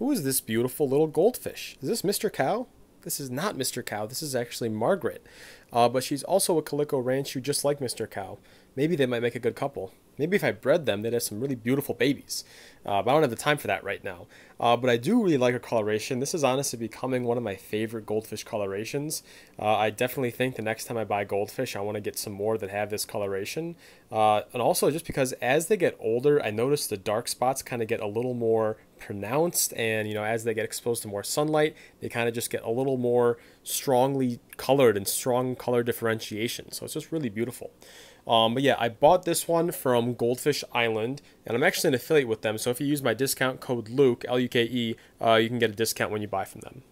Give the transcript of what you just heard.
Who is this beautiful little goldfish? Is this Mr. Cow? This is not Mr. Cow. This is actually Margaret. Uh, but she's also a Calico Ranchu just like Mr. Cow. Maybe they might make a good couple. Maybe if I bred them, they'd have some really beautiful babies. Uh, but I don't have the time for that right now. Uh, but I do really like her coloration. This is honestly becoming one of my favorite goldfish colorations. Uh, I definitely think the next time I buy goldfish, I want to get some more that have this coloration. Uh, and also just because as they get older, I notice the dark spots kind of get a little more pronounced and you know as they get exposed to more sunlight they kind of just get a little more strongly colored and strong color differentiation so it's just really beautiful um, but yeah, I bought this one from Goldfish Island, and I'm actually an affiliate with them. So if you use my discount code Luke L U K E, uh, you can get a discount when you buy from them.